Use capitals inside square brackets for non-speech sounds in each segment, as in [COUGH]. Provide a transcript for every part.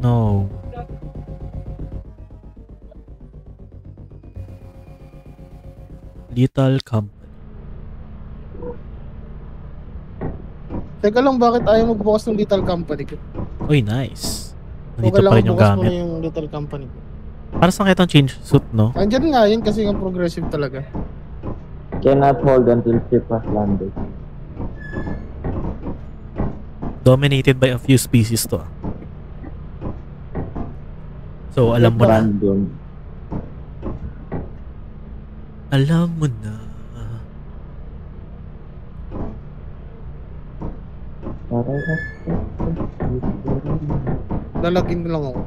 No. Little Company. Teka lang, bakit ayaw magbukas ng little company ko? Uy, nice. Nandito Okay pa rin yung bukas mo gamit. yung little company ko. Para sa kitang change suit, no? Andyan nga yun kasi nga progressive talaga. Cannot hold until ship has landed. Dominated by a few species to. ah. So, alam mo na. Random. Alam mo na. Lalagin lang ako.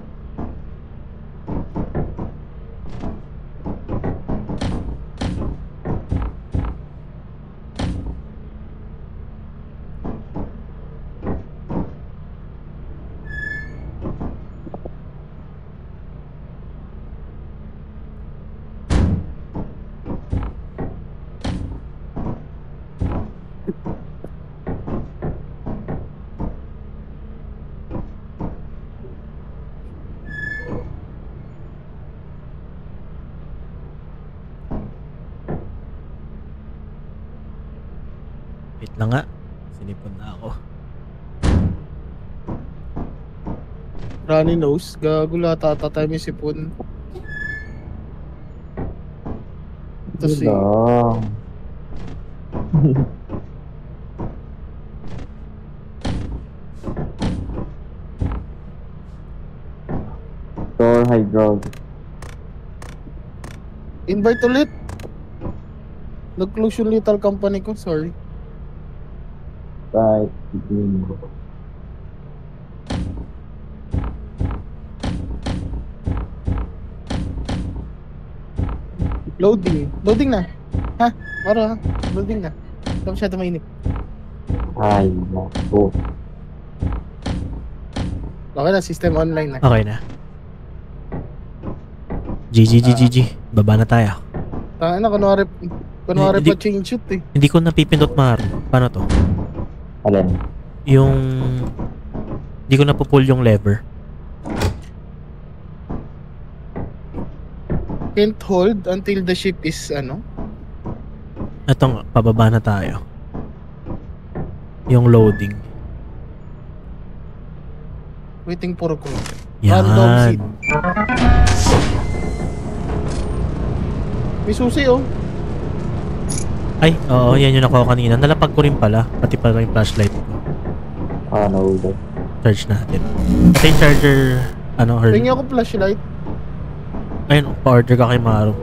Wait lang nga. Sinipon na ako. Runny nose. Gago lata tatay may sipon. Ito si... lang. [LAUGHS] Store hydraulic. Invite ulit. Nag-close yung little company ko. Sorry. Right. Begin. Loading. Loading na. Ha? Mara ha? Loading na. Hindi masyado mainit. Ay, nako. Okay na, system online na. Okay na. GG, GG, GG. Baba na tayo. Tanga na, kunwari, kunwari Hindi- pa change shoot eh. Hindi ko napipindot maaro. Paano to? Alin? Yung... Hindi ko napupull yung lever. Can't hold until the ship is ano? Ito nga, pababa na tayo. Yung loading. Waiting for ko. Random Yan. seed. May susi oh. Ay, oo, yan yung nakuha kanina. Nalapag ko rin pala. Pati pala yung flashlight ko. Ah, no. Charge natin. Pati yung charger, ano, her. Tingin ako flashlight. Ayun, pa-order ka kay Maro.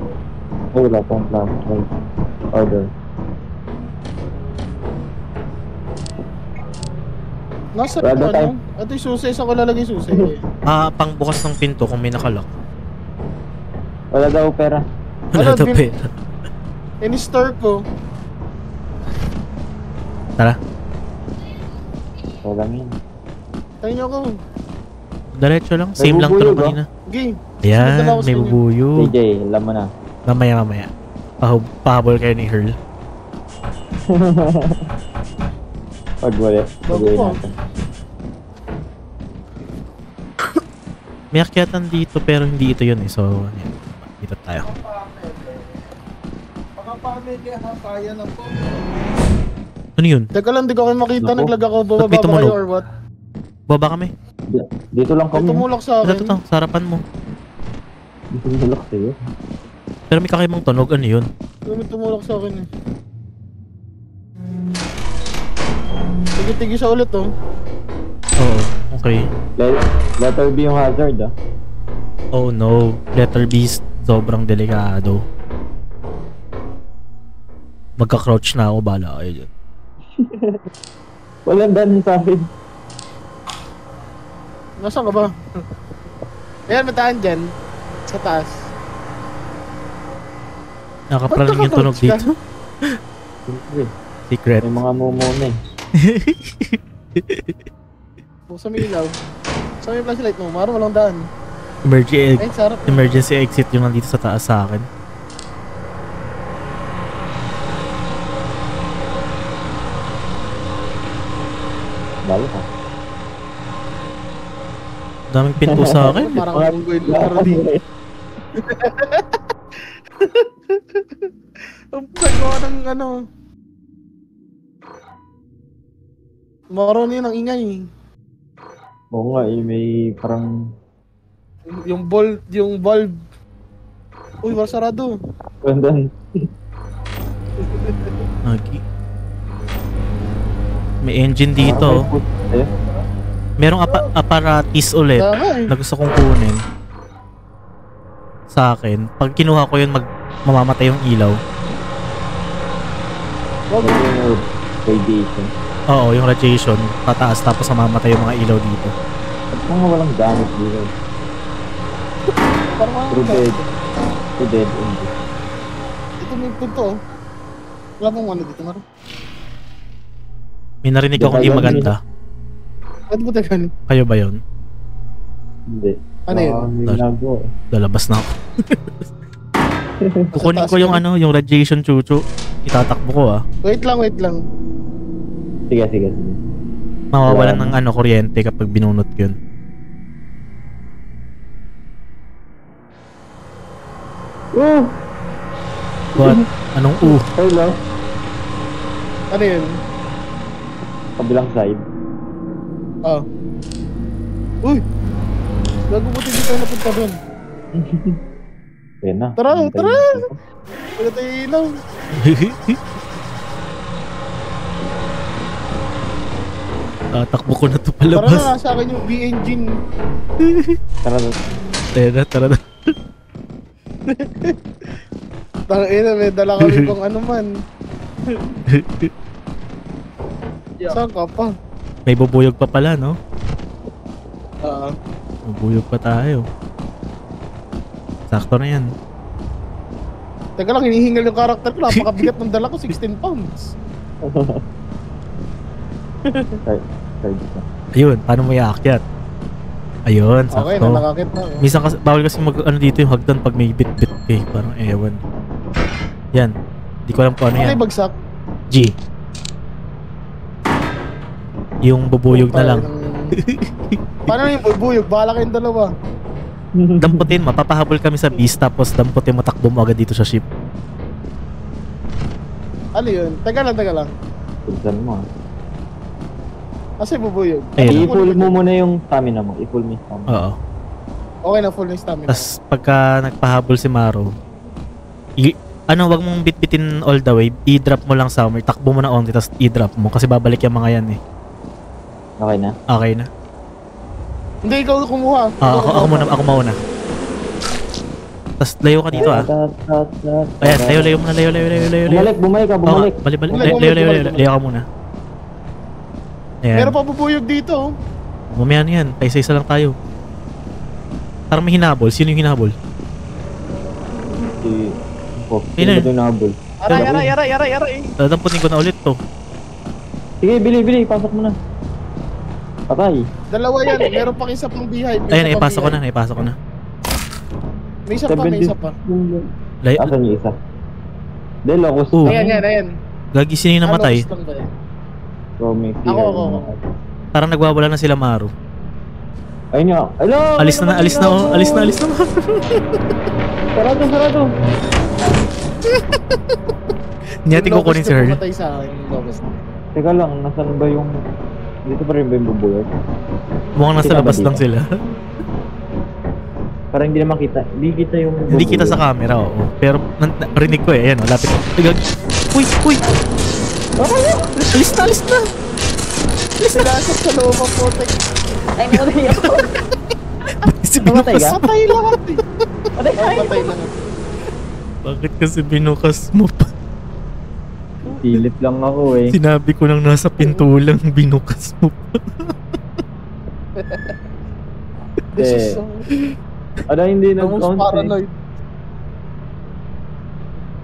Ay, wala pang plan. Ay, order. Nasa Wala ano? tayo. Ito yung susi. Saan ko lalagay susi? Ah, pang bukas ng pinto kung may nakalock. Wala daw pera. Wala daw pera. In-store ko. Tara, Wala yun. Tingin ako. Diretso lang. Same lang to nung kanina. Game. Ayan, may inyo. bubuyog. TJ, alam mo na. Mamaya, mamaya. Pahub pahabol kayo ni Hurl. [LAUGHS] Pag wala. Bago Pag pa. natin. May akyatan dito pero hindi ito yun eh. So, ayan. Dito tayo. Ano yun? Teka lang, di ko kayo makita. Naglag ako. Bababa ba kayo or what? Baba kami. Di- Dito lang kami. tumulak sa akin. ito, ito. Sa harapan mo. Dito nilak sa'yo. Pero may kakaibang tunog. Ano yun? May tumulak sa akin eh. Tigi-tigi sa ulit oh. Oo. Okay. Let, letter B yung hazard ah. Oh no. Letter B is sobrang delikado. Magka-crouch na ako. Bala kayo dyan. [LAUGHS] Walang daan sa akin. Nasaan ka ba? Ayan, mataan dyan. Sa taas. Nakapraning yung tunog dito. Secret. may mga mumuna eh. [LAUGHS] Buksan mo ilaw. Saan yung flashlight mo? Maro walang daan. Emergency, Ay, sarap. emergency exit yung nandito sa taas sa akin. Lalo ka. Daming pinto sa akin. [LAUGHS] Parang unggoy laro dito. Ang pagawa ng ano. Maroon yun ang ingay. Oo nga eh, may parang... Yung ball, yung bulb. Uy, wala sarado. Ganda. Agi. May engine dito. oh. Eh, Merong apa- aparatis ulit eh. na gusto kong kunin. Sa akin. Pag kinuha ko yun, mag mamamatay yung ilaw. Wag Ito yung radiation. Oo, yung radiation. Tataas tapos mamamatay yung mga ilaw dito. At mga walang gamit dito. Parang True dead. True dead end. Ito may punto oh. Wala pong ano dito, Maro. May narinig akong di maganda. Ano ba tayo Kayo ba yun? Hindi. Ano yun? Ah, may Dal- ginagawa eh. Lalabas na ako. [LAUGHS] Kukunin ko yung ano, yung radiation chuchu. Itatakbo ko ah. Wait lang, wait lang. Sige, sige, sige. Mawawalan Wala ng ano, kuryente kapag binunot yun. Oh! What? Anong uh? Hello. Ano yun? Kabilang side. Ah. Uy! Gago buti dito tayo napunta doon. [LAUGHS] Ayan na. Tara, tara! Wala tayo ilaw. [LAUGHS] Tatakbo ko na to Tara na, palabas. nasa akin yung B-engine. [LAUGHS] Tara na. Tara na, tara na. Tara, ina, may dala kami pang ano man. Saan ka pa? May bubuyog pa pala, no? Ah, Bubuyog pa tayo. Sakto na yan. teka lang, hinihingal yung karakter ko. Napakabigat [LAUGHS] ng dala ko, 16 pounds. [LAUGHS] Ayun, paano mo iaakyat? Ayun, Okay, sakto. nalakakit na. eh. Minsan kasi, bawal kasi mag, ano dito yung hagdan pag may bit-bit eh. Parang ewan. Yan. Di ko alam kung ano Ano yan. yung bagsak? G. Yung bubuyog na lang. [LAUGHS] Paano yung bubuyog? Bahala kayong dalawa. [LAUGHS] Damputin, mapapahabol kami sa beast tapos damputin mo takbo mo agad dito sa ship. Ano yun? Teka lang, teka lang. Pinsan mo ah. Kasi bubuyog. Ayun. I-full mo muna yung stamina mo. I-full mo yung stamina. Oo. Okay na, full na yung stamina. Tapos pagka nagpahabol si Maro, i- ano, wag mong bitbitin all the way. I-drop mo lang somewhere. Takbo mo na onti, tapos i-drop mo. Kasi babalik yung mga yan eh. Okay na? Okay na. Hindi, ikaw kumuha. Ah, ako, ako muna, ako mauna. Tapos layo ka dito ah. Ayan, layo, layo muna, layo, layo, layo, layo. layo. Bumalik, bumalik ka, Oo, bumalik. balik, balik. Bumalik, Layo, layo, bumalik, layo, layo, layo ka muna. Ayan. Meron pa bubuyog dito. oh. Mamaya na yan. Paisa-isa lang tayo. Parang may hinabol. Sino yung hinabol? Si... Ayun sino yung nahabol? Aray, aray, aray, aray, aray. Dadamputin ko na ulit to. Sige, bili, bili. Pasok mo na. Patay. Dalawa yan. Meron pang isa pang beehive. Ayun, naipasok ko na, naipasok ko na. May isa pa, may isa pa. Layo, Asan yung isa? Hindi, locus. Oo. Ayan, yan, ayan. gagi sino yung namatay? Ah, locust Ako, ako, ako. Parang nagwawala na sila Maru. Ayun nga. Hello! Alis na, alis na, oh. alis na, alis na. Sarado, sarado. Hindi natin Yung kukunin locust si locust. Teka lang, nasan ba yung... Dito pa rin ba yung bubuyog? Mukhang nasa labas lang sila. Parang hindi naman kita. Hindi kita yung Hindi kita sa bubuyog. camera, oo. Pero nan- na- rinig ko eh. Ayan, oh, lapit. Ay, gag- Uy, uy! Alis na, alis na! Sinasok sa loob ang putek. Ay, namatay ako. si binukas. ka? Patay lahat eh. Patay Ay, patay lang. Bakit kasi binukas mo pa? Pilit lang ako eh. Sinabi ko nang nasa pinto lang, binukas mo. This [LAUGHS] is Eh, so... Ano hindi nag-count eh. paranoid.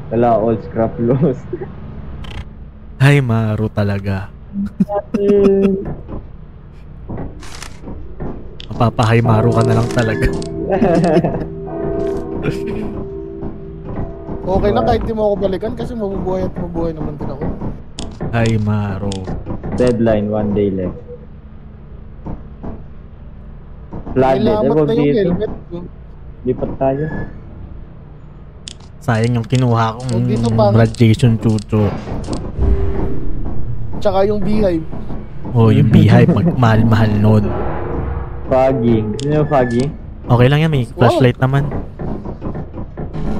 Wala, all scrap lost. Ay, Maru talaga. [LAUGHS] Mapapahay Maru ka na lang talaga. [LAUGHS] Okay lang kahit di mo ako balikan kasi mabubuhay at mabubuhay naman din ako. Ay, Maru. Deadline, one day left. Flooded. Eh, yung dito. Lipat tayo. Sayang yung kinuha kong Huwag dito, pangit. radiation chucho. Tsaka yung beehive. Oh, yung beehive, mag [LAUGHS] mahal-mahal nun. Foggy. Gusto niyo foggy? Okay lang yan, may flashlight naman.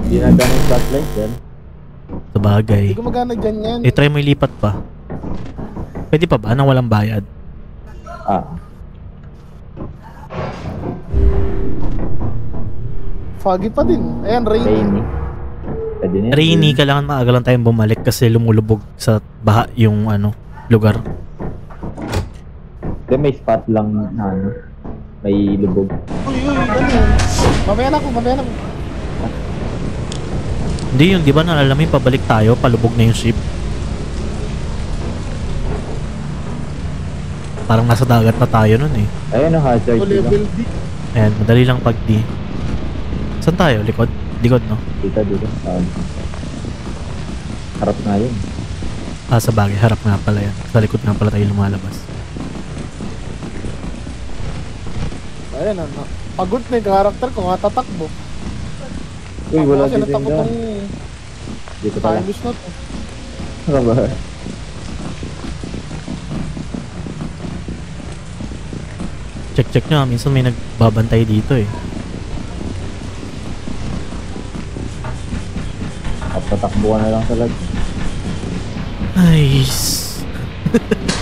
Hindi na ganun flashlight yan. Sa bagay. Hindi gumagana dyan yan. Eh, try mo ilipat pa. Pwede pa ba? Nang walang bayad? Ah. Foggy pa din. Ayan, rainy. Rainy. Pwede na. Rainy, kailangan maaga lang tayong bumalik kasi lumulubog sa baha yung ano, lugar. Then may spot lang na ano. May lubog. Uy, uy, ano yun? Mamaya na ako, mamaya na ako. Hindi yun, di ba yung pabalik tayo, palubog na yung ship? Parang nasa dagat na tayo nun eh. Ayun ang hazard level D. Ayan, madali lang pag di. Saan tayo? Likod? Likod, no? Dito, dito. Ah. Harap nga yun. Ah, sa bagay, harap nga pala yan. Sa likod nga pala tayo lumalabas. Ayan, ano. Pagod na yung karakter ko, nga tatakbo. Uy, wala kasi dito yung ang Dito pala. na to. Ano ba? Check-check nyo, ah. minsan may nagbabantay dito eh. At tatakbo ka na lang sa lag. Nice. [LAUGHS]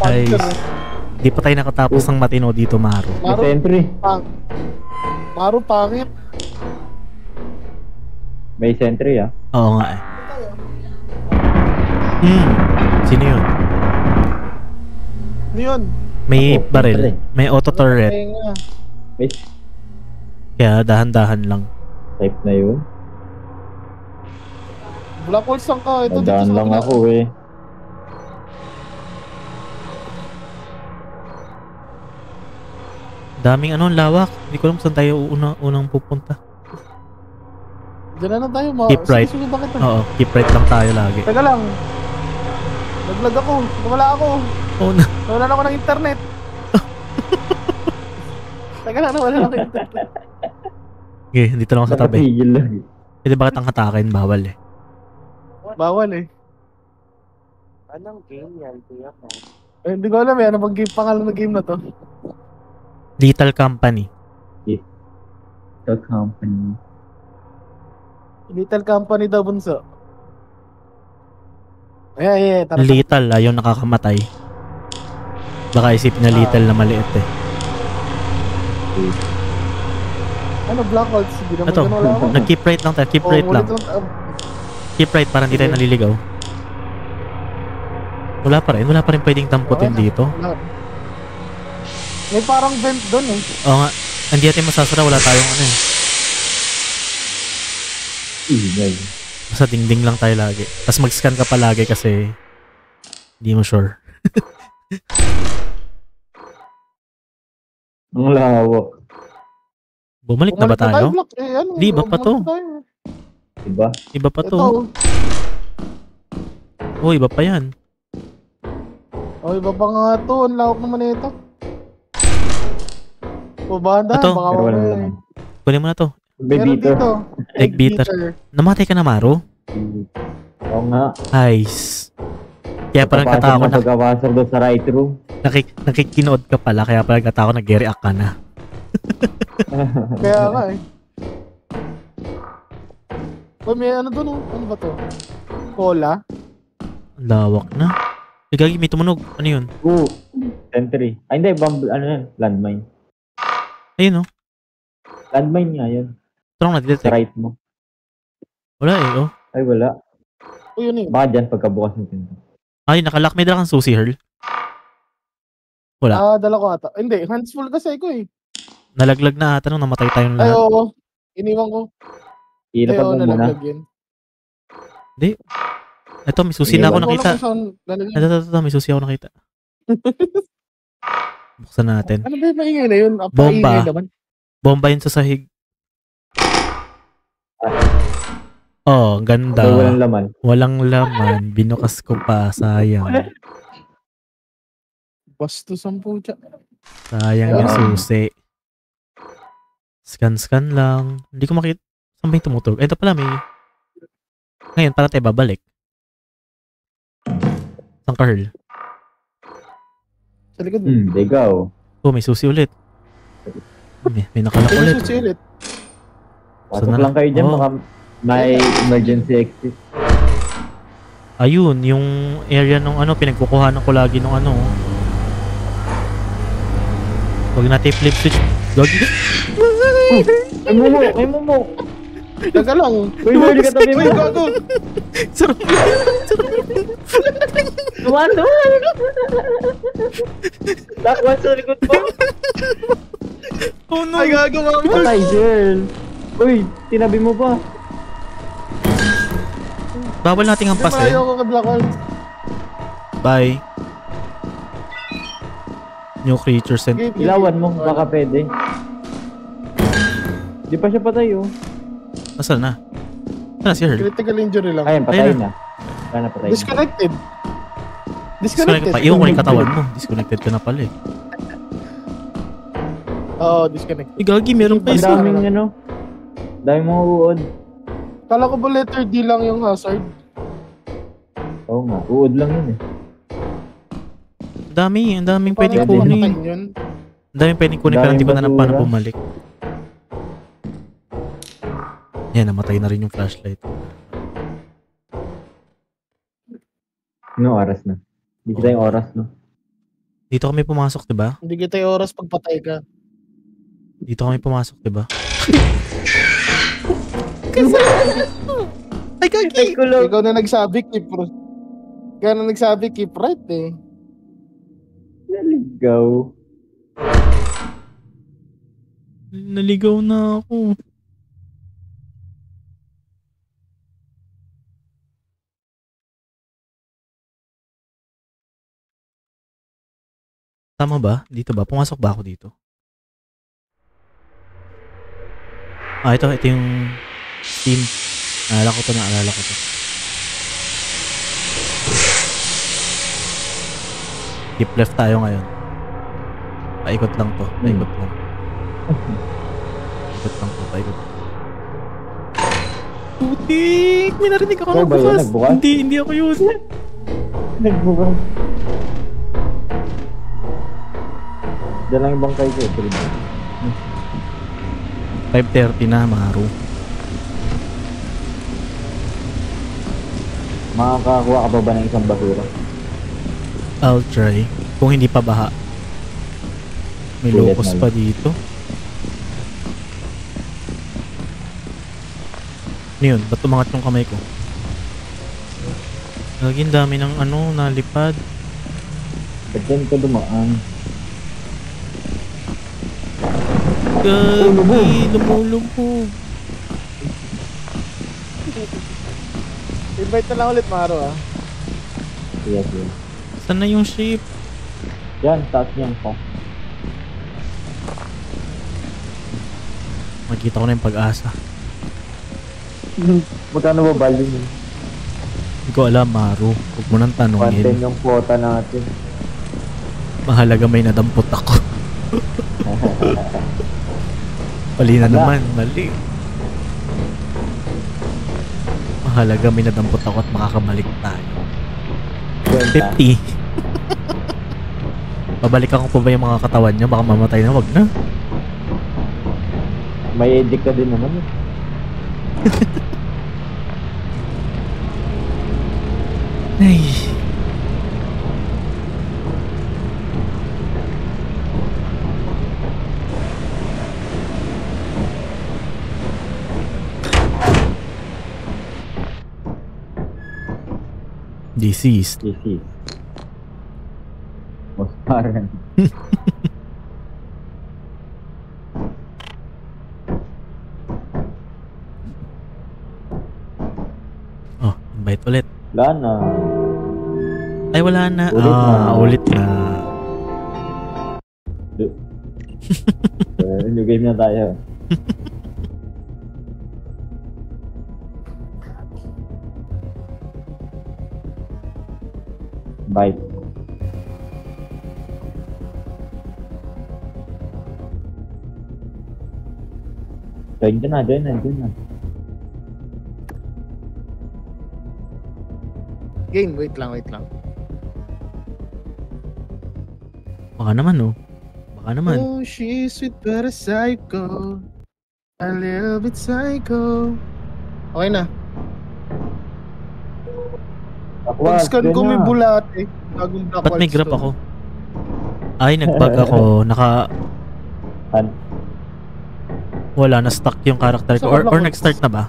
Nice. Di pa tayo nakatapos ng matino dito, Maro. Maro, sentry. pang. Maro, pangit. May sentry ah. Oo nga eh. Hmm. Sino yun? Ano yun? May Ako, baril. May auto turret. May Kaya dahan-dahan lang. type na yun. Black holes lang ka. Ito, sa lang ako eh. Daming ano, lawak. Hindi ko alam saan tayo una, unang pupunta. Diyan na lang tayo. Ma Keep right. Sige? Oo, keep right lang tayo lagi. Teka lang. Naglag ako. Wala ako. Oh, na. Wala na ako ng internet. [LAUGHS] Teka lang, wala na ako ng internet. Okay, dito lang ako sa tabi. Nakatigil lang. Pwede bakit ang hatakin? Bawal eh. Bawal eh. Anong game yan, kuya mo? Eh, hindi ko alam eh. Ano bang game, pangalan ng game na to? Lethal Company. The company. Little Company daw bunso. Ay, ay, ay. Tara. Lethal, ayaw nakakamatay. Baka isipin na lethal na maliit eh. Ano, Black Holes? Hindi naman Ito, ganun wala ako. nag-keep right lang tayo. Keep Oh, right lang. ah, Keep right para hindi tayo naliligaw. Wala pa rin. Wala pa rin pwedeng tamputin dito. wala. May parang vent doon eh. Oo nga. Hindi natin masasara. Wala tayong ano eh. Ingay. Basta dingding lang tayo lagi. Tapos mag-scan ka pa lagi kasi hindi mo sure. [LAUGHS] Ang lawa. Bumalik na ba Bumalik tayo? Black. Eh, ano, Di, iba pa bumalik to. na tayo. Diba? Iba pa Ito. to. Oh, iba pa yan. Oh, iba pa nga to. Ang lawak naman ito. O, banda. Ito. Baka Pero wala mamaya. naman. Kunin mo na to. May Meron beater. dito. Egg beater. Namatay ka na, Maro? Oo nga. Nice. Kaya parang Papasok na na, pagkapasok doon sa right room. nakik, nakikinood ka pala, kaya parang katao nag-react ka na. [LAUGHS] Kaya nga eh. Uy, may ano doon oh. Ano ba to? Cola? Ang Lawak na. Eh, gagi, may tumunog. Ano yun? Oo. Sentry. Ay hindi, bomb, ano yan? Landmine. Ayun, oh. Landmine nga yun. Strong na Sa detect. right mo. Wala eh, oh. Ay wala. Uy, yun eh. Baka dyan pagkabukas ng pinto. Ay, nakalock. May dala kang susi, Earl. Wala. Ah, dala ko ata. Hindi, hands full kasi ako eh. Nalaglag na ata nung namatay tayong Ay, lahat. oo. Iniwan ko. Ay, Ilapag mo muna. nalaglag yun. Ito, may susi na ako nakita. Ko. Ito, ito, ito, may susi ako nakita. [LAUGHS] Buksan natin. Ano ba yung maingay na yun? Ah, Bomba. naman. Bomba yun sa sahig. Oh, ang ganda. So, walang laman. Walang laman. Binukas ko pa. Sayang. Bastos ang pucha. Sayang yung Ah. susi. Scan-scan lang. Hindi ko makita. Saan ba yung tumutulog? Ito pala may... Ngayon, para tayo babalik. Saan Earl? Sa likod mo. Hmm, ikaw. Oh, may susi ulit. May, may nakalak ulit. susi ulit. Pasok na lang kayo dyan, Oo. baka may emergency exit. Ayun, yung area nung ano, pinagkukuhanan ko lagi nung ano. Huwag natin flip switch. Gagi. Ay, mumo! Ay, mumo! Teka lang. Uy, Merly, katabi mo! Uy, gago. Sarap. Tumaan, tumaan! Takwan sa likod mo! Oh no. Ay, gago mama. Patay, girl! Uy, tinabi mo pa! Bawal nating hampasin. Ayaw ko kay Blackhorn. Bye. New creatures and... Ilawan mo, baka pwede. Di pa siya patay, oh. Nasaan na? Nasaan na si Earl? Critical injury lang. Ayun, patay Ayun na. Wala na patay na. Disconnected. Disconnected Disconnected. Iwan ko na yung katawan mo. Disconnected ka na pala eh. Oo, disconnected. Eh, gagi, meron pa Ang isa. daming, ano, daming mga uod. Kala ko ba letter D lang yung hazard? Oo nga, uod lang yun, eh. Ang dami, ang daming pwedeng Pwede. kunin. yun? Ang daming pwedeng kunin pero Daming hindi ko na alam paano basura. bumalik. Yan, namatay na rin yung flashlight. No, oras na. Hindi kita yung oras, no? Dito kami pumasok, 'di ba? Hindi kita yung oras pagpatay ka. Dito kami pumasok, 'di ba? Ay, gagi! Ay, kulog! Ikaw na nagsabi, keep right. Ikaw na nagsabi, keep right eh. Naligaw. Naligaw na ako. Tama ba? Dito ba? Pumasok ba ako dito? Ah, ito. Ito yung team. Naalala ko to, naalala ko to. Keep left tayo ngayon. Paikot lang to. Paikot lang. Paikot lang to. Paikot lang. Putik! May narinig ako nagbukas. Nagbukas? Hindi, hindi ako yun. Nagbukas. Diyan lang yung bangkay ko. eh, Tulad. 5.30 na, Maru. Makakakuha ka pa ba ng isang basura? I'll try. Kung hindi pa baha. May na lang. pa dito. Ano yun? Ba't umangat yung kamay ko? Laging dami ng ano, nalipad. Ba't dyan ka dumaan? Gagi, lumulubog. Invite na lang ulit, Maro ah. Yes, yes. Saan na yung ship? Yan, taas niyan pa. Makita ko na yung pag-asa. [LAUGHS] Magkano ba value niyo? Hindi ko alam, Maru. Huwag mo nang 110 tanongin. yung quota natin. Mahalaga may nadampot ako. [LAUGHS] Mali na Wala. naman, mali. Mahalaga may nadampot ako at makakabalik tayo. Kwenta. 50. Babalikan ko pa ba yung mga katawan niya? Baka mamatay na, wag na. May edit ka din naman eh. [LAUGHS] Ay. Deceased. Yes. Mas parang. Oh, invite ulit. Wala na. Ay, wala na. Ulit na. ah, ulit na. Uh, [LAUGHS] new game na tayo. [LAUGHS] Bye. Nandun na, doon, nandun na. Game, wait lang, wait lang. Baka naman, no? Baka naman. Oh, she's sweet but a psycho. A little bit psycho. Okay na. Pag-scan ko may na. bulate. Bagong black Ba't may grab ako? Ay, nag-bug ako. Naka... An- Wala, na-stuck yung character ko. Or, or nag-start na ba?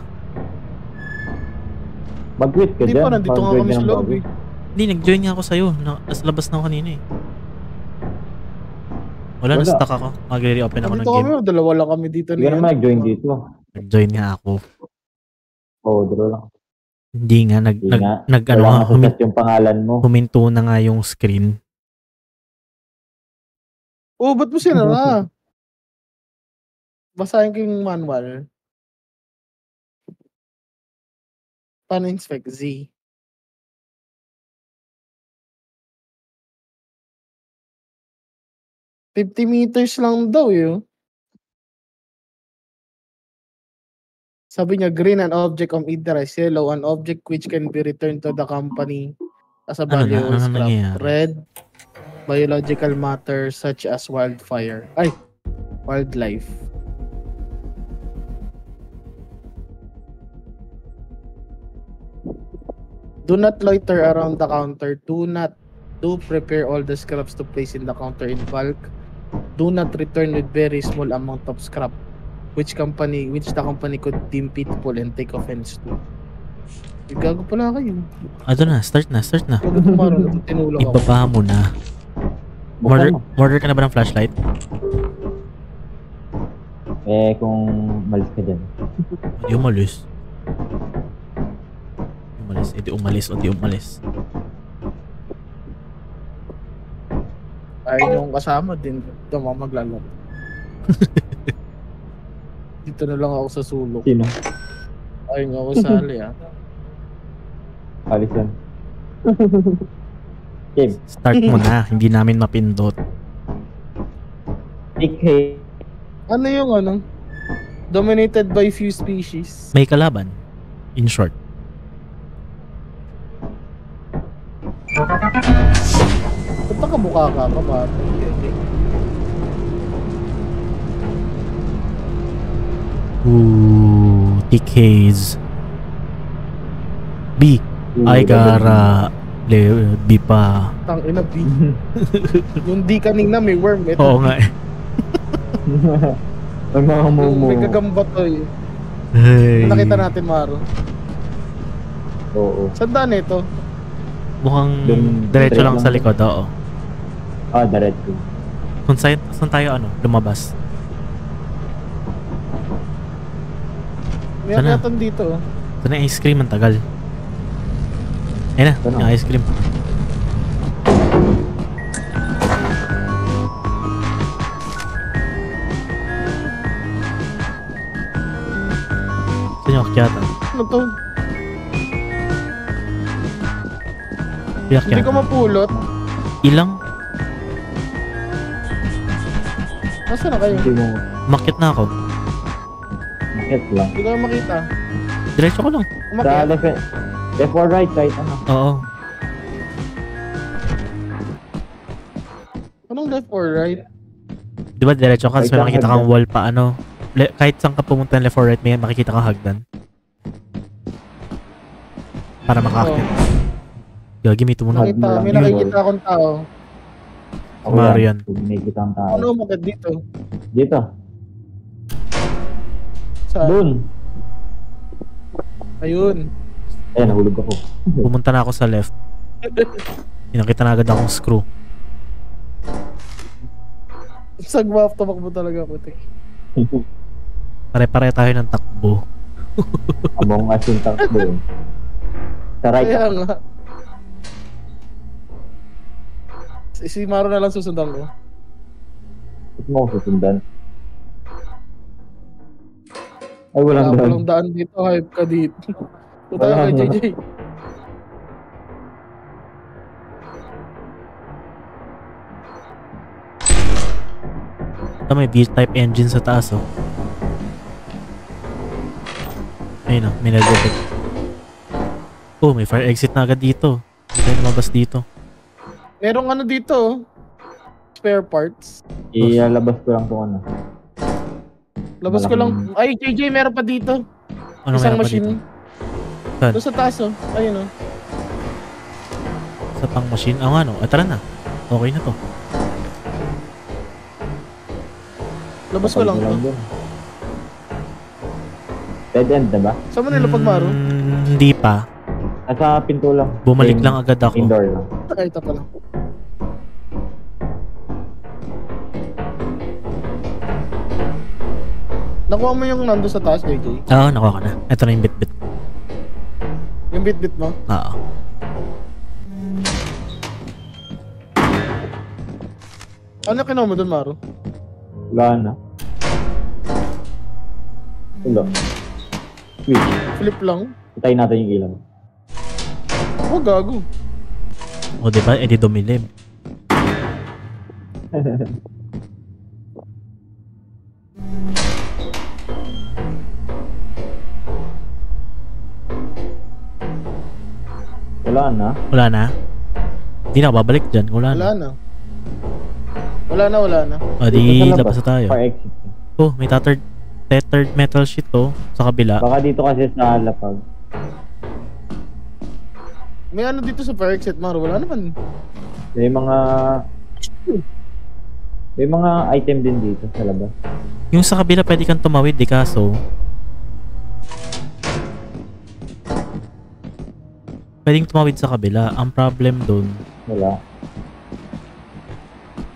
Mag-quit ka Hindi dyan. pa, nandito nga kami ka sa eh. Hindi, nag-join nga ako sa'yo. Na, nasa labas na ako kanina eh. Wala, Wala. na-stuck ako. Mag-reopen ako ng Nandito kami, game. oh, dalawa lang kami dito. Hindi ka naman nag-join dito. Nag-join nga ako. Oo, oh, dalawa lang. Hindi nga, nag, Hindi nag, nga. nag, ano, nga, nga humin, yung pangalan mo. huminto na nga yung screen. Oh, ba't mo sinara? Basahin ko yung manual. Paano inspect Z? Fifty meters lang daw yun. Sabi niya, green an object of interest, yellow an object which can be returned to the company as a na? Ano na scrap. Red, biological matter such as wildfire. Ay, wildlife. Do not loiter around the counter. Do not do prepare all the scraps to place in the counter in bulk. Do not return with very small amount of scrap which company which the company could deem pitiful and take offense to. Eh, Gago pala kayo. Ano na, start na, start na. Ibaba mo na. Mo. order ka na ba ng flashlight? Eh, kung malis ka dyan. Hindi umalis. Umalis, hindi umalis, o di umalis. Ayaw yung kasama din. Ito mga maglalaro. [LAUGHS] Dito na lang ako sa sulok. Sino? Nga ako sali ah. [LAUGHS] Alis yan. [LAUGHS] Game. Start mo na, hindi namin mapindot. TK. Ano yung ano? Dominated by few species. May kalaban. In short. Ba't ka ka ba? Ooh, TKs. B. Ay, gara. Le, B pa. Tang ina B. [LAUGHS] yung D kanina may worm. Ito, Oo nga eh. [LAUGHS] May mga mumu. may gagamba to eh. Hey. Nakita natin Maro. Oo. Saan daan ito? Mukhang Dun- diretso lang lang. sa likod, oo. Ah, diretso. Kung saan, saan tayo ano, lumabas? May Sana. akyatan dito oh. Ito na yung ice cream, ang tagal. Ayun na, Ito na. yung ice cream. Saan yung akyatan? Ano to? Hindi ko mapulot. Ilang? Nasaan na kayo? Makit na ako. Makit lang. Hindi ko na makita. Diretso ko lang. Sa Umakyat. left, left or right, right, ano? Oo. Anong left or right? Di ba diretso ka? Tapos may lang, makikita kang wall pa ano. Le- kahit saan ka pumunta ng left or right, may makikita kang hagdan. Para makakit. Gagi, may tumunog. Nakita, lang may nakikita akong tao. Ako Mario yan. yan. Kung may kitang tao. Ano umakyat dito? Dito. Sa Doon. Ayun. Ayan, nahulog ako. Pumunta na ako sa left. Pinakita na agad akong screw. Sa guwap, tumakbo talaga ako. Pare-pare tayo ng takbo. Among us yung takbo. Sa right. Kaya nga. Si, si Maro na lang susundan ko. Ba't mo ako susundan? Ay, walang Wala doon. walang daan dito, hype ka dito. Kay nga. JJ. Ito may V-type engine sa taas oh. Ayun na, may nag-detect. Oh, may fire exit na agad dito. Hindi tayo lumabas dito. Merong ano dito, oh. spare parts. Ilalabas ko lang kung ano. Labas ko lang. Ay, JJ, meron pa dito. Ano Isang machine. dito? Saan? Doon sa taas, oh. Ayun, oh. Sa pang machine? Ah, nga no. Ah, tara na. Okay na to. Labas ko lang to. Dead end na ba? Saan mo nilapag, Maro? Mm, hindi pa. Nasa pinto lang. Bumalik In- lang agad ako. Indoor lang. Ay, ito pala. Nakuha mo yung nando sa taas, JJ. Oo, nakuha ko na. Ito na yung bit-bit. Yung bit-bit mo. Oo. Ano kinuha mo doon, Maro? Wala na. Wala. Switch. Flip lang. Patayin natin yung ilaw. Oh, gago. O, di ba? Eh, di dumilim. [LAUGHS] Wala na. Wala na. Hindi na babalik dyan. Wala na. Wala na. Wala na, wala na. O, di labas na tayo. Exit. Oh, may tethered, tethered metal sheet to sa kabila. Baka dito kasi sa lapag. May ano dito sa fire exit, Maro? Wala naman. May mga... May mga item din dito sa labas. Yung sa kabila pwede kang tumawid, di kaso. Pwedeng tumawid sa kabila. Ang problem doon, Wala.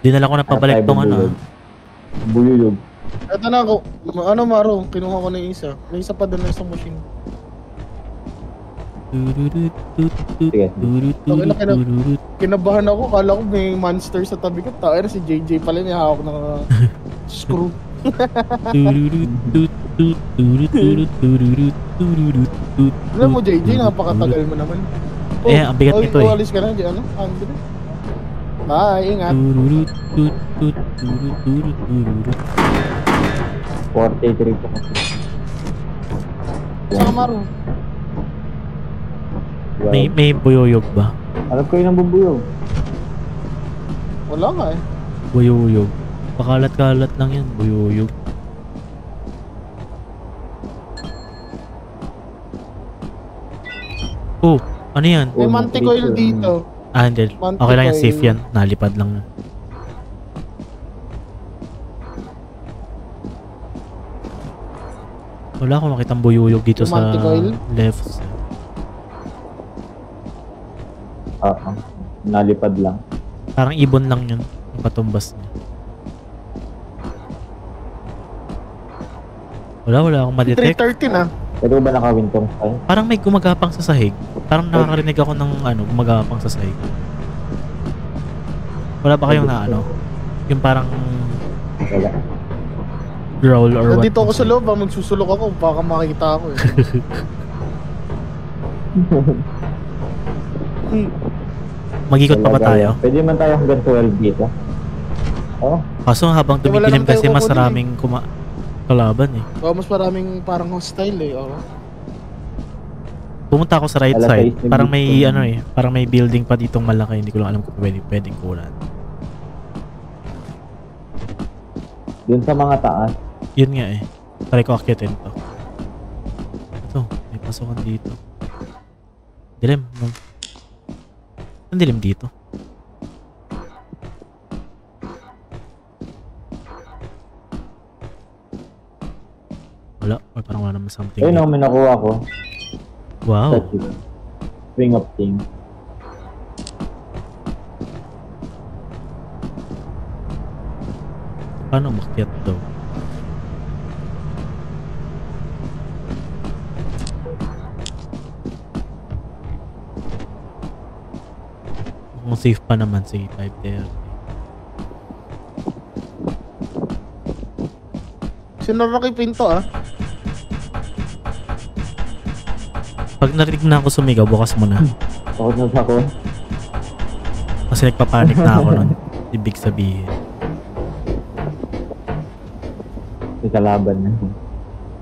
dinala ko na pabalik tong ano. Buyuyog. Eto na ako. Ano, Maro? Kinuha ko na yung isa. May isa pa doon na isang machine. Sige. Kinabahan ako. Kala ko may monster sa tabi ko. Tayo na si JJ pala. May hawak na [LAUGHS] screw. Alam mo, JJ, napakatagal mo naman. Eh, ang bigat oh, nito eh. Uwalis ka na, ano? Andre. Bye, ingat. 43 po kasi. Saan ka, Maro? May, may buyuyog ba? Alam ko yun ang bubuyog. Wala nga eh. Buyuyog. Pakalat-kalat lang yan, buyuyog. Oh, ano yan? May manticoil dito. Ah, hindi. Okay lang yan, safe yan. Nalipad lang. Wala akong makitang buyuyog dito sa left. Ah, ah. nalipad lang. Parang ibon lang yun. Yung patumbas niya. Wala, wala akong madetect. 330 na. Pero ba nakawintong tayo? Parang may gumagapang sa sahig. Parang nakakarinig ako ng ano, gumagapang sa sahig. Wala ba kayong na ano? Yung parang Wala. growl or what? Nandito ako sa loob, ah, magsusulok ako. Baka makikita ako eh. Hmm. [LAUGHS] Magikot pa ba tayo? Pwede man tayo hanggang 12 dito. Oh, Kaso habang Eh, tayo kasi mas eh. maraming kuma kalaban eh. Oh, mas maraming parang hostile eh. Oh. Pumunta ako sa right Alas side. Parang dito. may ano eh, parang may building pa ditong malaki. Hindi ko lang alam kung pwede, pwedeng kulan. dun sa mga taas. Yun nga eh. Try ko akyatin to. Ito, may pasukan dito. Dilim. No? Ang dilim dito. Naman something. Ayun ako, may nakuha ko. Wow. Swing of things. Paano umakyat daw? Kung safe pa naman, sige, 5 there. Sinara yung pinto ah. Pag narinig na ako sumigaw, bukas mo na. Takot na ako. Kasi nagpapanik na ako nun. Ibig sabihin. May kalaban na.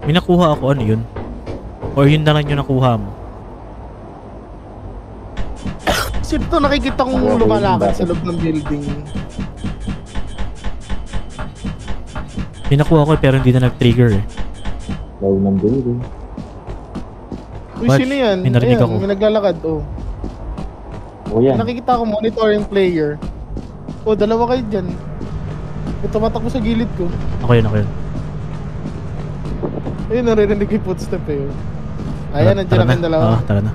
May nakuha ako, ano yun? Or yun na lang yung nakuha mo. Sino to nakikita kong lumalakad sa loob ng building? May nakuha ko eh, pero hindi na nag-trigger eh. Low ng building. Uy, Watch, sino yan? may narinig Ayan, ako. May naglalakad, oh. O yan. Nakikita ko monitoring player. Oh, dalawa kayo dyan. May tumatakbo sa gilid ko. Ako yun, ako yun. Ayun, naririnig ko yung footstep eh. oh. Ayan, nandiyan na kayong dalawa. Oo, tara na.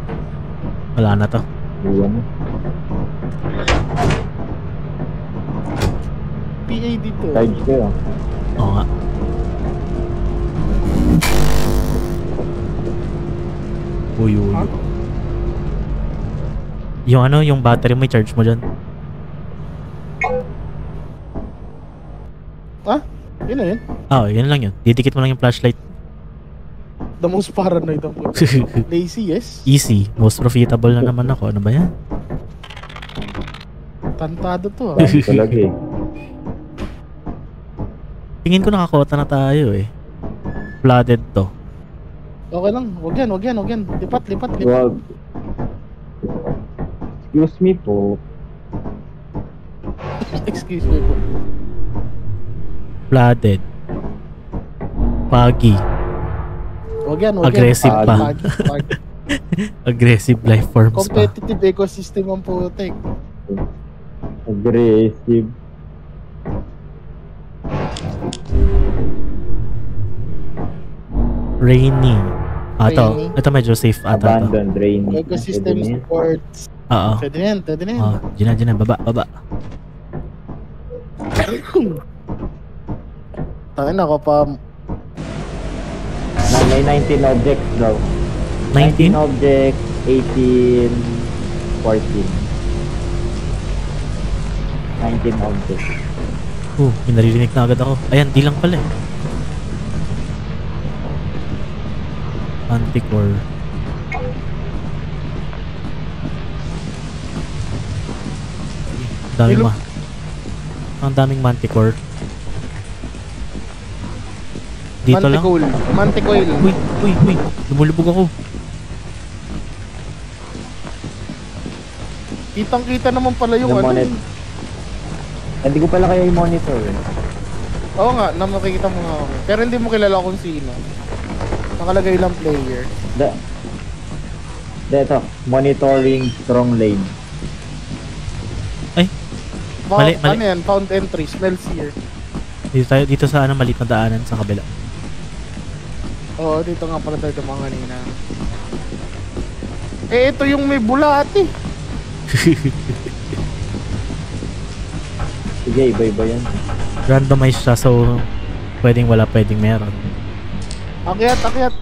Wala na to. Iwan mo. PA dito. Charge kayo. Oo nga. Uy, uy. Ha? Yung ano, yung battery mo, i-charge mo dyan. Ah? Yun na yun. Ah, oh, yun lang yun. Didikit mo lang yung flashlight. The most paranoid ako. [LAUGHS] Lazy, yes. Easy. Most profitable na naman ako. Ano ba yan? Tantado to ah. Talaga eh. Tingin ko nakakota na tayo eh. Flooded to. Okay lang. Wag yan, wag yan, wag yan. Lipat, lipat, lipat. Wag. Excuse me po. [LAUGHS] Excuse me po. Flooded. Pagi. Wag yan, wag Aggressive yan. pa. [LAUGHS] Aggressive life forms pa. Competitive ecosystem ang putek. Aggressive. Rainy. Ah, to. Rainy. Ito medyo safe ata. Abandoned rain. Ecosystem supports. Oo. Pwede na yan, pwede na yan. Dyan na, dyan na. Baba, baba. [COUGHS] Tangin ako pa. Na, may 19 objects daw. 19? objects, 18, 14. 19 objects. Oh, may naririnig na agad ako. Ayan, di lang pala eh. Anticore. Dami Hello? ma. Ang daming manticore. Dito lang. Manticoil. Manticoil. Uy, uy, uy. Lumulubog ako. Kitang kita naman pala yung ano. monet- Hindi ko pala kaya i-monitor. eh. Oo nga, na makikita mo nga ako. Pero hindi mo kilala kung sino. Nakalagay lang player. Da, Dito, monitoring strong lane. Found, Mali, mali. Ano yan? Found entry. Smells here. Dito tayo, dito sa ano, maliit na daanan sa kabila. Oo, dito nga pala tayo mga kanina. Eh, ito yung may bulati. Sige, iba-iba yan. Randomized siya, so pwedeng wala, pwedeng meron. Akyat, akyat.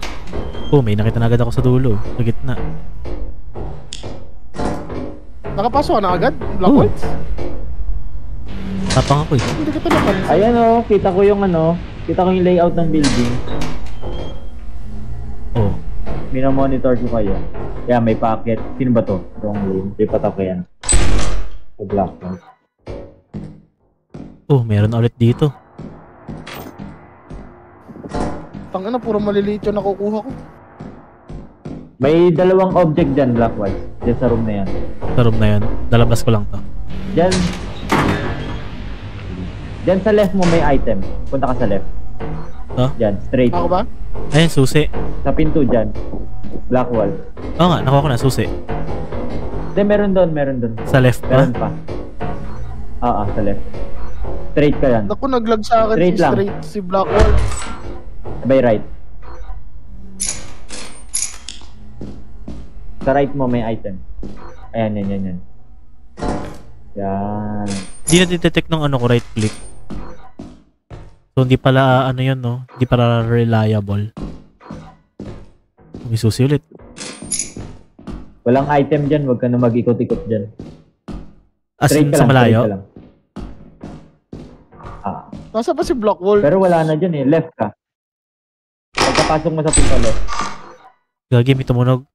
Oh, may nakita na agad ako sa dulo. Sa gitna. Nakapasok ka na agad? Black Oo. Whites? Tapang ako eh. Hindi ka talaga. Ayan oh, kita ko yung ano, kita ko yung layout ng building. Oh. Minomonitor ko kayo. Kaya may packet. Sino ba to? Strong lane. Lipat ako yan. Sa black one. Oh, meron ulit dito. Tangina, puro maliliit yung nakukuha ko. May dalawang object dyan, black white. Dyan sa room na yan. Sa room na yun. Dalabas ko lang to. Dyan. Dyan sa left mo may item. Punta ka sa left. Oh? Dyan, straight. Ako ba? Ayun, susi. Sa pinto dyan. Black wall. Oo nga, nakuha ko na susi. Hindi, meron doon, meron doon. Sa left ba? Meron pa. Ah, ah, sa left. Straight ka yan. Naku, naglag sa akin Straight si lang. straight si Blackwall. Sabay right. Sa right mo may item. Ayan, yan, yan, yan. Yan. Hindi na detect ng ano ko, right click. So, hindi pala, ano yun, no? Hindi pala reliable. May susi ulit. Walang item dyan, wag ka na mag-ikot-ikot dyan. As in, sa lang, malayo? lang. Ah, Nasa pa si Blackwall? pero wala na dyan eh, left ka. Pagkapasok mo sa pinto left, Gagi, may tumunog.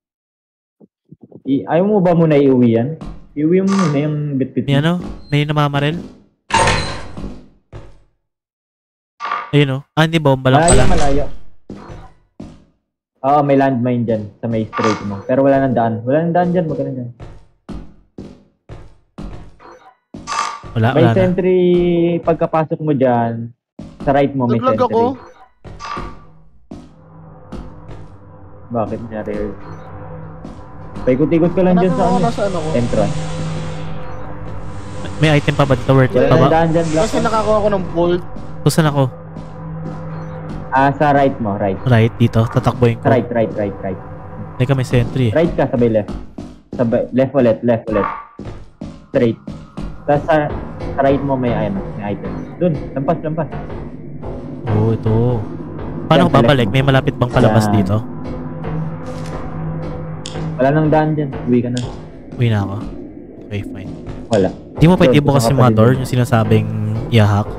i- ayaw mo ba muna iuwi yan? Iuwi mo muna yung bit-bit May ano? May namamarel? Ayun, oh. Ah, hindi, bomba lang Malayo, pala. malayo. Oo, may landmine dyan sa may straight mo. Pero wala nang daan. Wala nang daan dyan, magkano dyan. Wala, May wala na. sentry pagkapasok mo dyan. Sa right mo may Naglag sentry. ako. Bakit nangyari yun? Paikot-ikot ka lang dyan Nasa sa ano, nasa ano ko. entrance. May item pa ba dito worth it pa ba? dyan. Kasi nakakuha ko ng bolt. So, saan ako? Ah, sa right mo, right. Right, dito. Tatakboyin ko. Right, right, right, right. Teka, may sentry eh. Right ka, sabay left. Sabay, left ulit, left ulit. Straight. Tapos sa, sa right mo may, ano, may item. Dun, lampas, lampas. Oo, oh, ito. Paano ko babalik? May malapit bang palabas dito? Wala nang daan dyan. Uwi ka na. Uwi na ako. Okay, fine. Wala. Di mo pwede bukas yung mga door, yung sinasabing i-hack.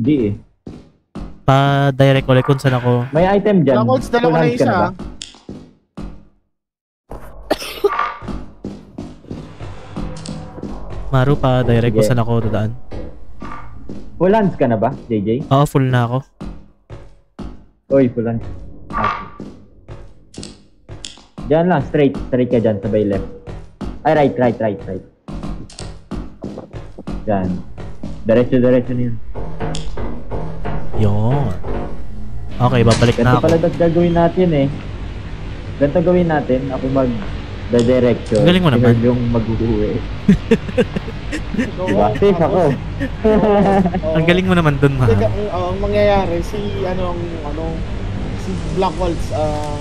Hindi eh. Pa-direct ulit kung saan ako. May item dyan. Ops, dalawa na isa. ba? ah. [COUGHS] Maru, pa-direct kung saan ako dadaan. Full hands ka na ba, JJ? Oo, full na ako. Hands. Okay. Diyan lang, straight. Straight ka dyan, sabay left. Ay, right, right, right, right. Diyan. Diretso, diretso na yun. Yun. Okay, babalik na Ganito ako. pala dat gagawin natin eh. Ganito gawin natin. Ako mag the direction. Galing mo naman. Yung mag-uwi. [LAUGHS] Diba? Safe ako. [LAUGHS] Ang galing mo naman dun, ma. Teka, ang, ang mangyayari, si ano, ang, ano, si Black Waltz, ang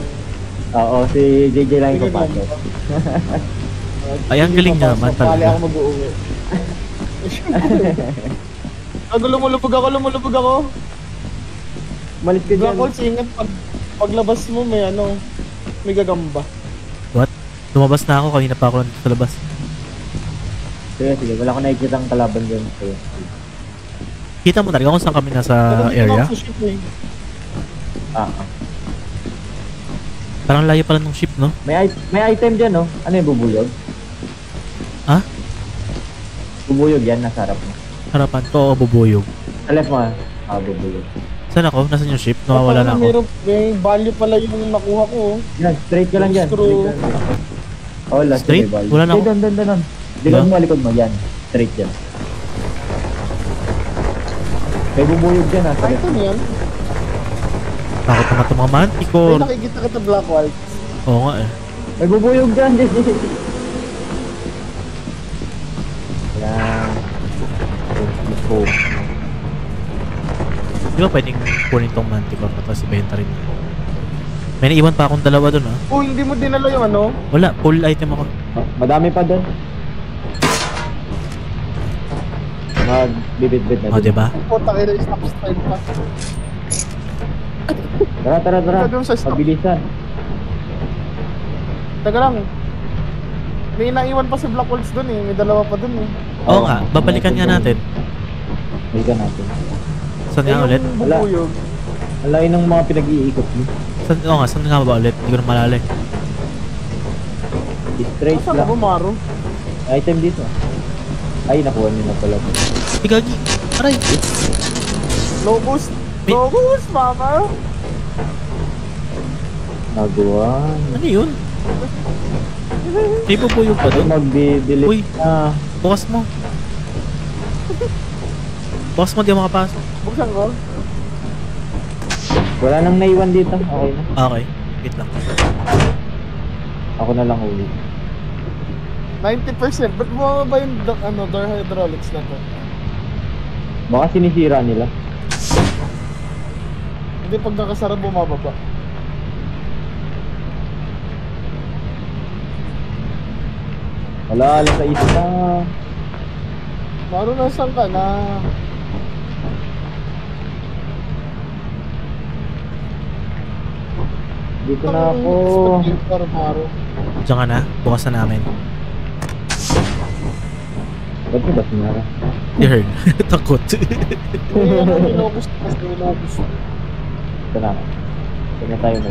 Oo, si JJ lang mo. Uh, Ay, ang galing niya naman talaga. ako mag-uuwi. Ako [LAUGHS] lumulubog ako, lumulubog ako. Malis ka Black dyan. Waltz, ingat pag paglabas mo may ano, may gagamba. Lumabas na ako, kanina pa ako nandito sa labas. Sige, sige. Wala ko nakikita ang kalaban dyan. Sige. Kita mo talaga kung saan kami nasa area. eh. Ah, ah. Parang layo pala ng ship, no? May, may item dyan, no? Ano yung bubuyog? Ha? Bubuyog yan, nasa harap mo. Harapan ko, o bubuyog. Sa left mo, ah. Ah, bubuyog. Saan ako? Nasaan yung ship? Nawawala na Parang ako. Meron, may value pala yung nakuha ko. oh. Yan, straight ka lang. Screw. Straight ka lang. Oh, last Straight? may value. Wala na ako. doon, doon, doon, doon. Likod mo, likod mo. Yan. Straight dyan. May bubuyog dyan, ah. Sa Ay, ito na yan. Takot naman itong mga May manticore. nakikita kita Black Waltz. Oo nga eh. May bubuyog dyan. Yan. Let's go. Di ba pwedeng kunin tong manticore na tapos ibenta rin? May naiwan pa akong dalawa dun ah. Oh, hindi mo dinala yung ano? Wala, full item ako. Ma- Madami pa doon. Magbibit-bit na O, dun. diba? Puta kayo, stop style pa. Tara, tara, tara. Ito doon sa stop. Mabilisan. Teka lang. May naiwan pa si Black Waltz dun eh. May dalawa pa dun eh. Oo nga, babalikan nga natin. Balikan natin. Saan nga ulit? yung Wala. layo ng mga pinag-iikot mo. Saan, oo nga, saan nga ba ulit? Hindi ko na malala eh. Straight Saan lang. ako, Maro? Item dito. Ay, nakuha niyo na pala. Igagi! Aray! Low boost. May- Low boost, mama. Nagawa. Ano yun? May bubuyog pa Ay, dun? magbibilit Uy. na. Bukas mo. Bukas mo, di ako makapasok. Buksan ko. Wala nang naiwan dito. Okay na. Okay, wait lang. Ako na lang ulit. 90%. Ba't bumaba ba yung do- ano, door hydraulics na to? Baka sinisira nila. Hindi pag nakasara bumababa. Wala, alas sa isa na. Maro, nasan ka na? Dito na ako. Diyan ka na, bukas na namin. Ba't ba sinara? You heard. [LAUGHS] Takot. Nilobos na kasi nilobos. Ito na. Ito na tayo na.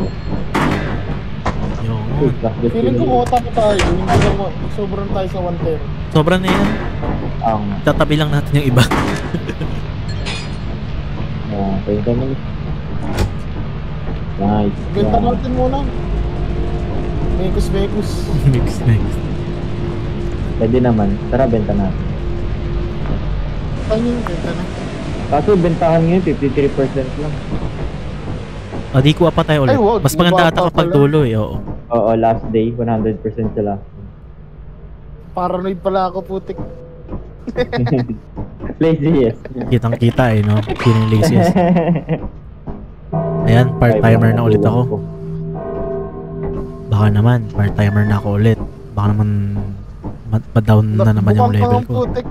Yun. Uy, last guess Feeling ko kota pa tayo. Hindi sobrang tayo sa 110. Sobra na yan. Ang Tatabi lang natin yung iba. [LAUGHS] Ah, 20 minutes. Nice. Benta natin muna. Mekus, [LAUGHS] mekus. mix, mix. Pwede naman. Tara, benta natin. Ano yung benta na? Kaso bentahan ngayon, 53% lang. O, di kuha pa tayo ulit. Ay, wag. Mas maganda ata pa kapag dulo eh, oo. Oo, last day, 100% sila. Paranoid pala ako, putik. [LAUGHS] Lazy yes. Kitang kita eh, no? Feeling laziest. [LAUGHS] Ayan, part-timer na ulit ako. Baka naman, part-timer na ako ulit. Baka naman, ma- ma-down na naman yung level ko. putik.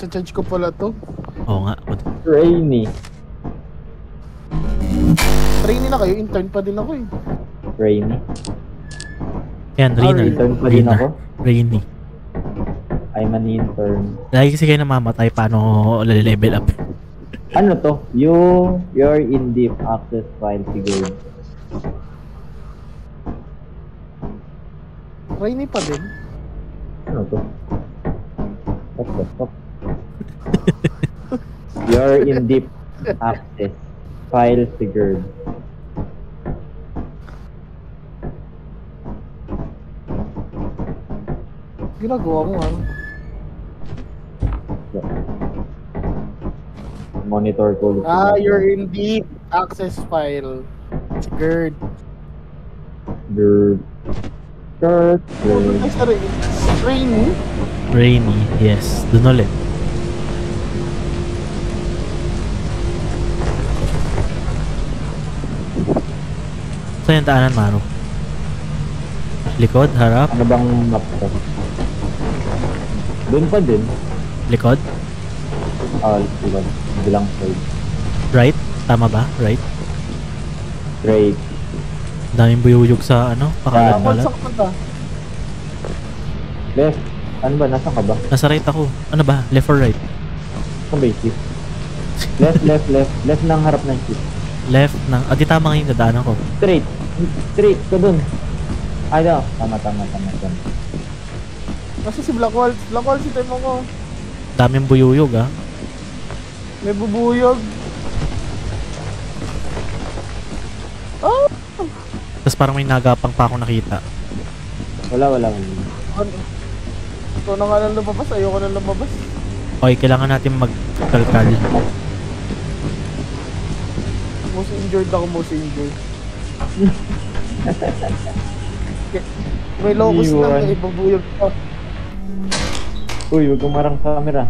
Cha-charge ko pala to. Oo nga. Rainy. Trainee na kayo, intern pa din ako eh. Rainy. Ayan, Ah, Rainer. Return pa din ako. Rainy. I'm an intern. Lagi kasi kayo namamatay, paano level up? Ano to? You, you're in deep access file siguro. Trainee pa din. Ano to? What the fuck? you're in deep access file figured. Ginagawa mo ano? Monitor ko. Ah, you're in deep access file. Grr. Grr. Ay, sorry. Trainee? Rainy, yes. Dun ulit. So yung daanan, Maro? Likod, harap, Ano bang map to? Doon pa din. likod, Ah, diba? Bilang side. right? Tama ba? Right? Straight. Daming buyuyog sa ano, pakalat-kalat. bagsak ka ta. Left. Ano ba? Nasaan ka ba? Nasa right ako. Ano ba? Left or right? Saan ba yung? Left, left, left. Left ng harap ng shift. Left ng... Ah, di tama nga yung dadaanan ko. Straight. Straight ka dun. Ay, no. Tama, tama, tama, tama. Kasi si Black Wall, Black Wall si Temo ko. Daming buyuyog, ah. May bubuyog. Oh! Tapos parang may nagapang pa ako nakita. Wala, wala, wala. Ano? Ikaw na nga lang lumabas, ayoko na lumabas. Okay, kailangan natin magkalkal. Most injured ako, most injured. Okay. [LAUGHS] May locus na, may bubuyog pa. Uy, huwag kang marang sa camera.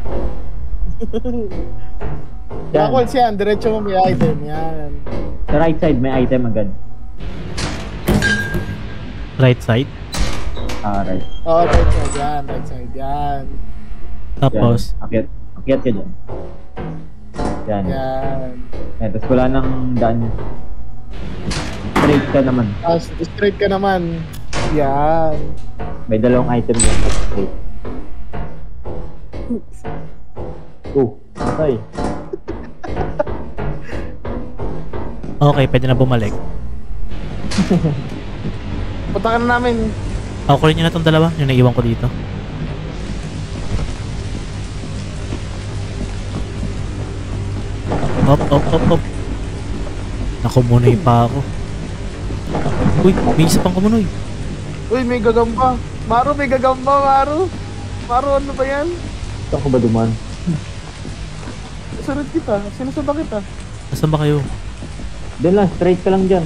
Black [LAUGHS] Wall yan, diretso mo may item, yan. Sa right side, may item agad. Right side. Ah, right. Oh, right side yan, right side yan. Tapos, Yan. Akyat. Akyat ka dyan. Yan. Yan. Yan. Tapos wala nang daan. Straight ka naman. Tapos straight ka naman. Yan. May dalawang item dyan. Straight. Oh, patay. [LAUGHS] okay, pwede na bumalik. [LAUGHS] Punta ka na namin. Ako rin yun na itong dalawa, yung naiwan ko dito. Op, op, op, op. Nakumunoy pa ako. Uy, may isa pang kumunoy. Uy, may gagamba. Maro, may gagamba, Maro. Maro, ano ba yan? Saan ko ba duman? [LAUGHS] Sunod kita. Sinusunod kita. Nasaan ba kayo? Doon lang, straight ka lang dyan.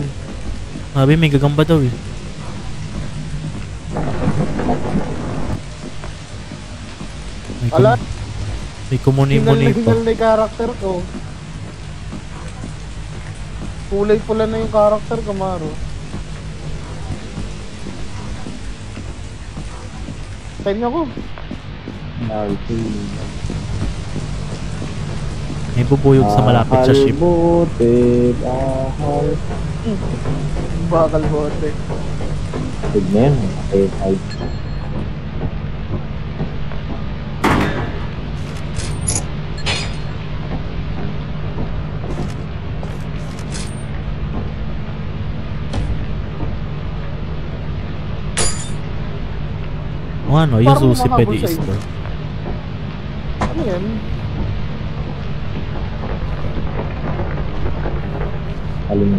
Sabi, may gagamba daw eh. May, kum- Ala, may hingal na kumuni-muni pa. hingal na yung character ko. Kulay pula na yung character ko, Maro. Time niyo ko. Okay. May bubuyog sa malapit sa ship. Bote, ahal. Bakal bote. Tignan, okay, ay. O ano, yung Parang susi pwede is. Ano yan? Yun?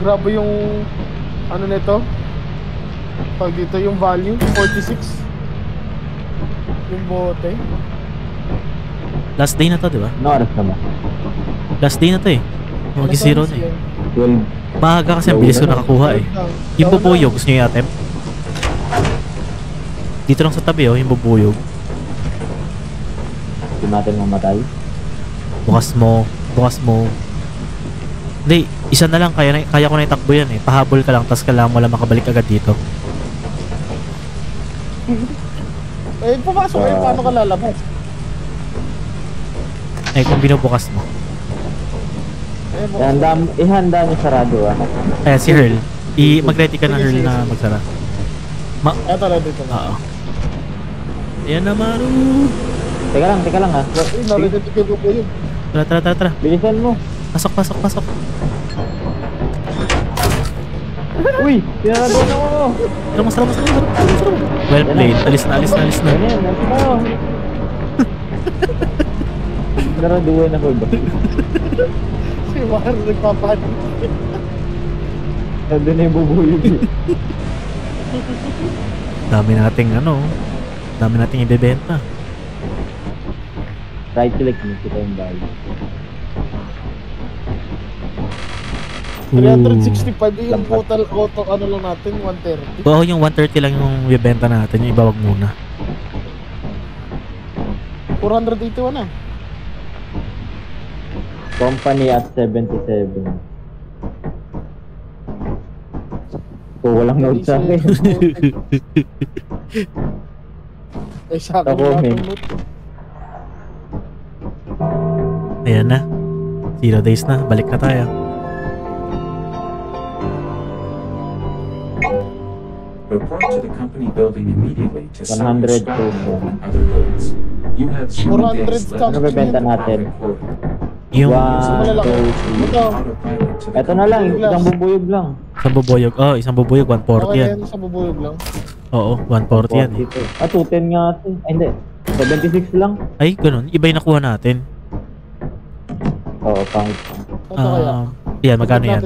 Grabe yung ano nito? Pag dito yung value, 46. Yung bote. Last day na to, di ba? Ano oras na ba? Last day na to eh. Mag-zero na eh. 12. Maaga kasi ang bilis ko nakakuha eh. Yung bubuyog, gusto nyo i-attempt? Dito lang sa tabi oh, yung bubuyog. Hindi natin mamatay. Bukas mo, bukas mo. Hindi, isa na lang, kaya, kaya ko na itakbo yan eh. Pahabol ka lang, tas kailangan mo lang makabalik agad dito. [LAUGHS] Eh, pumasok eh, Ah. paano ka lalabas? Eh, kung binubukas mo. Eh. Ihanda, ihanda niyo sarado ah. Kaya si Earl, i mag-ready ka na Earl na magsara. Eto na dito na. Oo. Ayan na Maru. Teka lang, teka lang ah. Eh, narinig ko yung bubuyog. Tara, tara, tara, tara. Bilisan mo. Pasok, pasok, pasok. Uy! Sinarado na ako! Tara mo, tara mo. Well played. Alis na, alis na, alis na. Ano yan? Let's [LAUGHS] go! Sinaraduan ako ba? Si Mar, nagpapanik. Nandun na yung bubuyog. Dami nating ano. Dami nating ibebenta. Right click mo, kita yung value. 365 yung total auto ano lang natin, 130. Oo, yung 130 lang yung ibebenta natin. Yung iba wag muna. 481 na. Company at 77. Oh, walang note sa akin. [LAUGHS] Eh, sa akin Ako, note. Ayan na. Zero days na. Balik na tayo. Report to the company building immediately to 100 salvage scrap metal and other goods. You have zero 400 days left. Ano bebenta to the natin? profit order. Yung One, two, Ito. three. Ito na lang, isang bubuyog lang. isang bubuyog. Oh, isang bubuyog. 140 Okay yan. yan, sa bubuyog lang. Oo, 140 yan eh. 42. Ah, 210 nga ito. Ay, hindi. 76 lang. Ay, ganun. Iba yung nakuha natin. Oo, pangit. Ah, yan, magkano yan?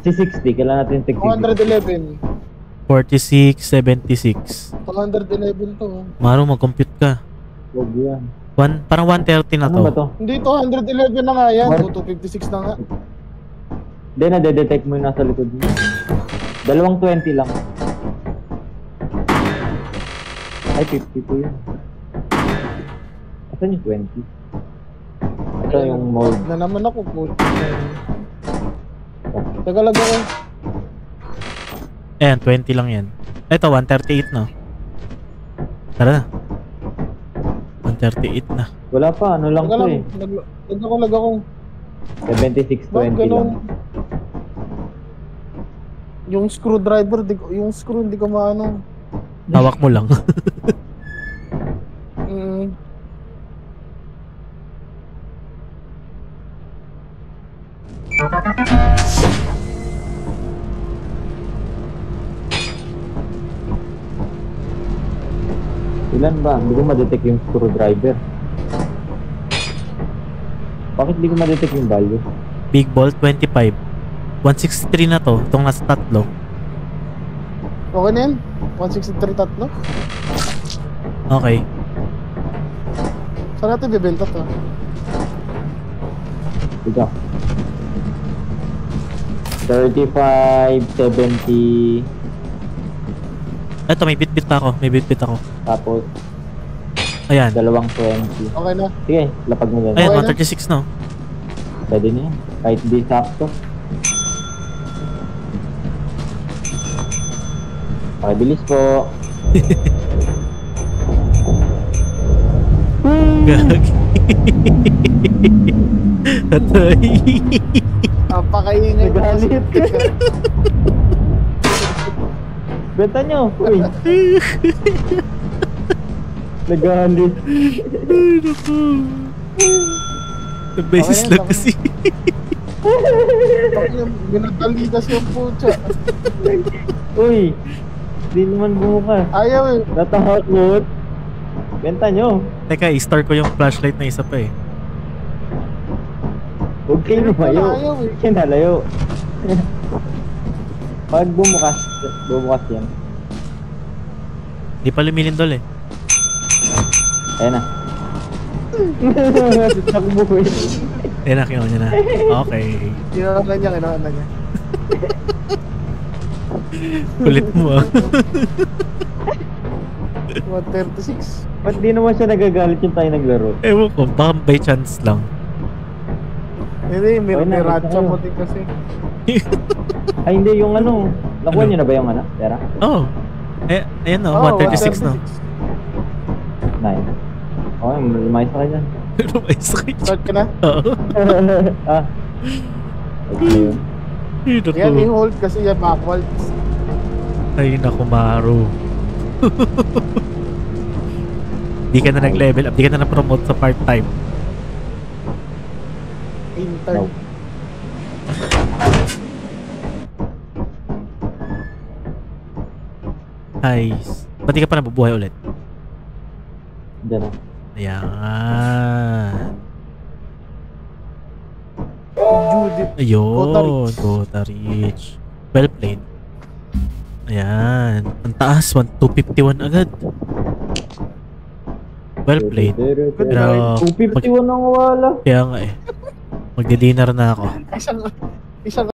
Si 60, kailangan natin tig 211. 46, 76. 211 to. oh. Maro, mag-compute ka. Huwag yan. One, parang 130 na Ano ba to. to? Hindi, 211 na nga yan. Mar- 256 na nga. Hindi, nade-detect mo yung nasa likod mo. Dalawang 20 lang. Ay, 52 yun. Asan yung 20? Ito yung mode. Na naman ako po. Tagalag ako. Ayan, 20 lang yan. Ito, 138 na. Tara na. 138 na. Wala pa, ano lang Taga to lang. eh. Lag lag ako, lag ako. 76, Bakit 20 lang. Yung screwdriver, di ko, yung screw hindi ko maano. Hawak mo lang. [LAUGHS] Ilan ba? Hindi ko ma-detect yung screwdriver. Bakit hindi ko ma-detect yung value? Big ball, 25. 163 na to. Itong nasa tatlo. Okay na yan? 163 tatlo? Okay. Saan natin bibenta to? Ito. 35, 70, Ito, may bit-bit pa ako. May bit-bit ako. Tapos Ayan. dalawang 20. Okay na. Sige, lapag mo Ayan, ganun. Okay na. 136 no? Pwede na yan. Kahit di sakto. Pakibilis po. [LAUGHS] Gag. [LAUGHS] Atay. Napakaingay. Nagalit ka. [LAUGHS] Benta nyo. Uy. Nagalit. Ay, naku. Ang beses Okay, lang kasi. [LAUGHS] Binadali kasi yung pucha. Uy. di naman bumukas. Ayaw eh. Natakot. Benta nyo. Teka, i-star ko yung flashlight na isa pa eh. Huwag kayo lumayo. Ayaw eh. Huwag kayo nalayo. [LAUGHS] Pag bumukas, bumukas yan. Di pa lumilindol eh. Ayan na. [LAUGHS] Takbo eh. Ayun na, kinuha niya na. Okay. Kinuha niya, kinuha niya. [LAUGHS] Kulit mo ah. [LAUGHS] 136. Ba't di naman siya nagagalit yung tayo naglaro? Ewan ko, baka by chance lang. Hindi, may, may ratcha mo din kasi. Ay hindi, yung ano. Nakuha Ano? nyo na ba yung ano? Tera? Oh. Eh, ayan na, Oo, 136 na. Nine. Okay, lumayas na kayo dyan. [LAUGHS] Ay, sakit. Start ka na? Oo. [LAUGHS] ah. Okay na. Ito Yan, to. i-hold kasi yan backwards. Ay, naku, Maru. Di ka na nag-level up, di ka na na-promote sa part-time. Intern. No. Nice. Ba't di ka pa nabubuhay ulit? Dyan na. Ayan. Judith. Ayun. Gota Rich. Well played. Ayan. Ang taas. 1251 agad. Well played. Pero, 251 ang wala. kaya nga eh. Magdi-dinner na ako. Isang, isang